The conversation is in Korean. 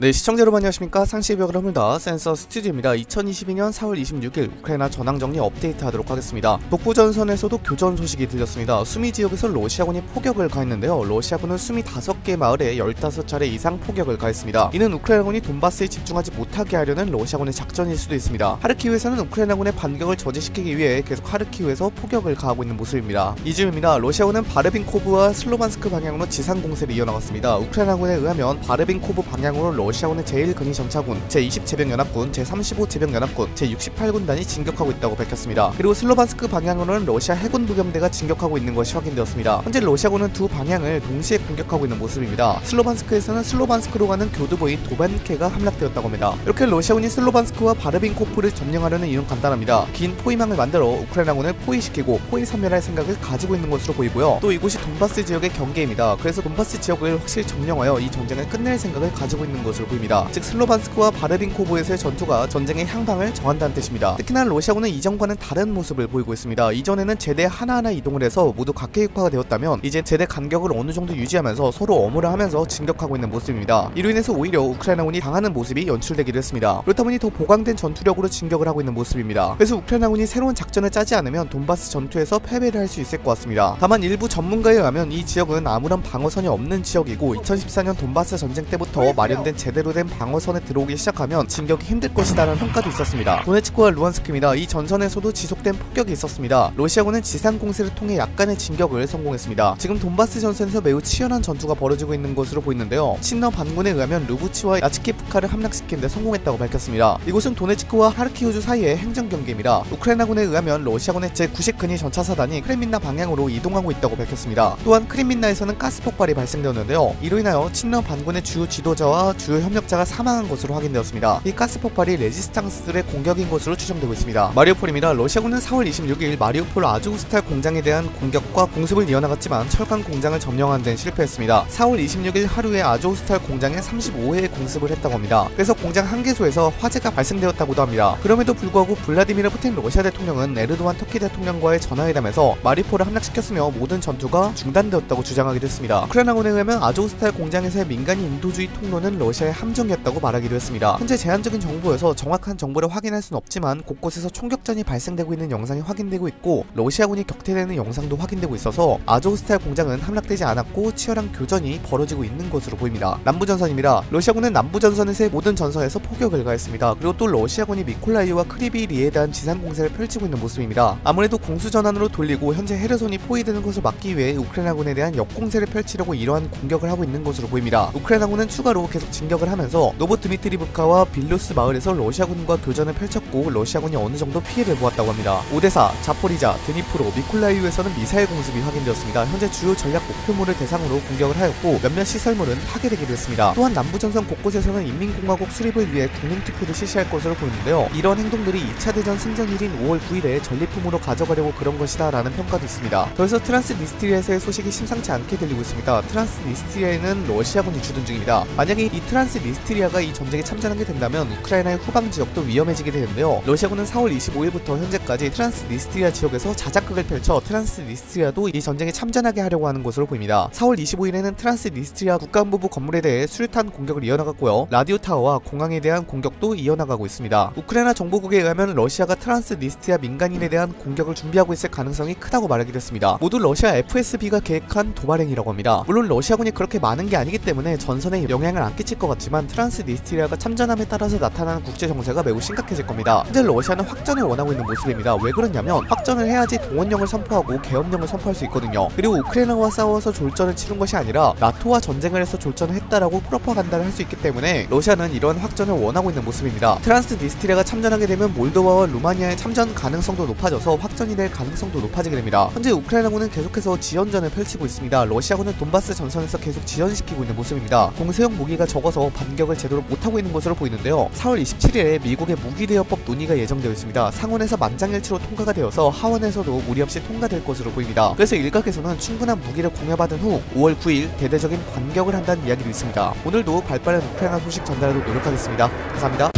네 시청자 여러분 안녕하십니까? 상식의 벽을 허물다. 센서 스튜디오입니다. 2022년 4월 26일 우크라이나 전황정리 업데이트 하도록 하겠습니다. 북부전선에서도 교전 소식이 들렸습니다. 수미 지역에서 러시아군이 포격을 가했는데요. 러시아군은 수미 5개 마을에 15차례 이상 포격을 가했습니다. 이는 우크라이나군이 돈바스에 집중하지 못하게 하려는 러시아군의 작전일 수도 있습니다. 하르키우에서는 우크라이나군의 반격을 저지시키기 위해 계속 하르키우에서 포격을 가하고 있는 모습입니다. 이지움입니다. 러시아군은 바르빈코브와 슬로반스크 방향으로 지상 공세를 이어나갔습니다. 우크라이나군에 의하면 바르빈코브 방향으로 러시아군의 제1근위 전차군, 제20제병연합군, 제35제병연합군, 제68군단이 진격하고 있다고 밝혔습니다. 그리고 슬로반스크 방향으로는 러시아 해군 보병대가 진격하고 있는 것이 확인되었습니다. 현재 러시아군은 두 방향을 동시에 공격하고 있는 모습입니다. 슬로반스크에서는 슬로반스크로 가는 교두보인 도반케가 함락되었다고 합니다. 이렇게 러시아군이 슬로반스크와 바르빈코프를 점령하려는 이유는 간단합니다. 긴 포위망을 만들어 우크라이나군을 포위시키고 포위 섬멸할 생각을 가지고 있는 것으로 보이고요. 또 이곳이 돈바스 지역의 경계입니다. 그래서 돈바스 지역을 확실히 점령하여 이 전쟁을 끝낼 생각을 가지고 있는 것으로 보입니다. 즉 슬로반스크와 바르빈코브에서의 전투가 전쟁의 향방을 정한다는 뜻입니다. 특히나 러시아군은 이전과는 다른 모습을 보이고 있습니다. 이전에는 제대 하나하나 이동을 해서 모두 각개격파가 되었다면 이제 제대 간격을 어느 정도 유지하면서 서로 엄호를 하면서 진격하고 있는 모습입니다. 이로 인해서 오히려 우크라이나군이 당하는 모습이 연출되기도 했습니다. 그렇다 보니 더 보강된 전투력으로 진격을 하고 있는 모습입니다. 그래서 우크라이나군이 새로운 작전을 짜지 않으면 돈바스 전투에서 패배를 할 수 있을 것 같습니다. 다만 일부 전문가에 의하면 이 지역은 아무런 방어선이 없는 지역이고 2014년 돈바스 전쟁 때부터 마련된 제 대로 된 방어선에 들어오기 시작하면 진격이 힘들 것이다라는 평가도 있었습니다. 도네츠크와 루안스크입니다. 이 전선에서도 지속된 폭격이 있었습니다. 러시아군은 지상 공세를 통해 약간의 진격을 성공했습니다. 지금 돈바스 전선에서 매우 치열한 전투가 벌어지고 있는 것으로 보이는데요. 친러 반군에 의하면 루부치와 야츠키프카를 함락시키는 데 성공했다고 밝혔습니다. 이곳은 도네츠크와 하르키우주 사이의 행정 경계입니다. 우크라이나군에 의하면 러시아군의 제90근위 전차사단이 크레민나 방향으로 이동하고 있다고 밝혔습니다. 또한 크레민나에서는 가스 폭발이 발생되었는데요. 이로 인하여 친러 반군의 주요 지도자와 주요 협력자가 사망한 것으로 확인되었습니다. 이 가스 폭발이 레지스탕스들의 공격인 것으로 추정되고 있습니다. 마리오폴입니다. 러시아군은 4월 26일 마리오폴 아주스탈 공장에 대한 공격과 공습을 이어나갔지만 철강 공장을 점령하는 데는 실패했습니다. 4월 26일 하루에 아조스탈 공장에 35회의 공습을 했다고 합니다. 그래서 공장 한 개소에서 화재가 발생되었다고도 합니다. 그럼에도 불구하고 블라디미르 푸틴 러시아 대통령은 에르도안 터키 대통령과의 전화회담에서 마리폴을 함락시켰으며 모든 전투가 중단되었다고 주장하기도 했습니다. 우크라이나군에 의하면 아조스탈 공장에서의 민간인 인도주의 통로는 러시아 의 함정이었다고 말하기도 했습니다. 현재 제한적인 정보여서 정확한 정보를 확인할 수는 없지만 곳곳에서 총격전이 발생되고 있는 영상이 확인되고 있고 러시아군이 격퇴되는 영상도 확인되고 있어서 아조스탈 공장은 함락되지 않았고 치열한 교전이 벌어지고 있는 것으로 보입니다. 남부전선입니다. 러시아군은 남부전선에서의 모든 전선에서 포격을 가했습니다. 그리고 또 러시아군이 미콜라이와 크리비리에 대한 지상 공세를 펼치고 있는 모습입니다. 아무래도 공수 전환으로 돌리고 현재 헤르손이 포위되는 것을 막기 위해 우크라이나군에 대한 역공세를 펼치려고 이러한 공격을 하고 있는 것으로 보입니다. 우크라이나군은 추가로 계속 진격을 하면서 노보드미트리브카와 빌루스 마을에서 러시아군과 교전을 펼쳤고 러시아군이 어느 정도 피해를 보았다고 합니다. 오데사, 자포리자, 드니프로, 미콜라이우에서는 미사일 공습이 확인되었습니다. 현재 주요 전략 목표물을 대상으로 공격을 하였고 몇몇 시설물은 파괴되기도 했습니다. 또한 남부전선 곳곳에서는 인민공화국 수립을 위해 국민투표를 실시할 것으로 보이는데요. 이런 행동들이 2차 대전 승전일인 5월 9일에 전리품으로 가져가려고 그런 것이다 라는 평가도 있습니다. 더해서 트란스니스트리아에서의 소식이 심상치 않게 들리고 있습니다. 트란스니스트리아에는 러시아군이 주둔 중입니다. 만약에 이 트란스니스트리아가 이 전쟁에 참전하게 된다면 우크라이나의 후방 지역도 위험해지게 되는데요. 러시아군은 4월 25일부터 현재까지 트란스니스트리아 지역에서 자작극을 펼쳐 트란스니스트리아도 이 전쟁에 참전하게 하려고 하는 것으로 보입니다. 4월 25일에는 트란스니스트리아 국가안보부 건물에 대해 수류탄 공격을 이어나갔고요. 라디오 타워와 공항에 대한 공격도 이어나가고 있습니다. 우크라이나 정보국에 의하면 러시아가 트란스니스트리아 민간인에 대한 공격을 준비하고 있을 가능성이 크다고 말하기도 했습니다. 모두 러시아 FSB가 계획한 도발행위라고 합니다. 물론 러시아군이 그렇게 많은 게 아니기 때문에 전선에 영향을 안 끼칠 것 같지만 트란스니스트리아가 참전함에 따라서 나타나는 국제 정세가 매우 심각해질 겁니다. 현재 러시아는 확전을 원하고 있는 모습입니다. 왜 그러냐면 확전을 해야지 동원령을 선포하고 계엄령을 선포할 수 있거든요. 그리고 우크라이나와 싸워서 졸전을 치른 것이 아니라 나토와 전쟁을 해서 졸전을 했다라고 프로파간다를 할 수 있기 때문에 러시아는 이런 확전을 원하고 있는 모습입니다. 트란스니스트리아가 참전하게 되면 몰도바와 루마니아의 참전 가능성도 높아져서 확전이 될 가능성도 높아지게 됩니다. 현재 우크라이나군은 계속해서 지연전을 펼치고 있습니다. 러시아군은 돈바스 전선에서 계속 지연시키고 있는 모습입니다. 공세용 무기가 적어서 반격을 제대로 못하고 있는 것으로 보이는데요. 4월 27일에 미국의 무기대여법 논의가 예정되어 있습니다. 상원에서 만장일치로 통과가 되어서 하원에서도 무리 없이 통과될 것으로 보입니다. 그래서 일각에서는 충분한 무기를 공여받은 후 5월 9일 대대적인 반격을 한다는 이야기도 있습니다. 오늘도 발빠른 우크라이나 소식 전달하도록 노력하겠습니다. 감사합니다.